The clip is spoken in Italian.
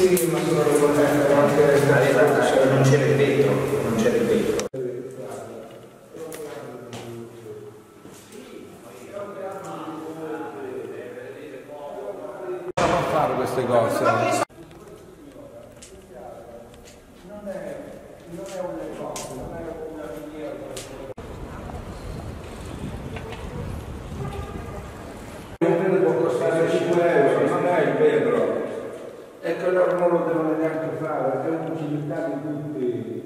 Sì, ma sono ricordato anche esatto, non c'era il vetro, non c'era il vetro. a fare queste cose. Un vetro può costare 5 euro, non è il vetro. E che loro non lo devono neanche fare, perché sono civiltati tutti.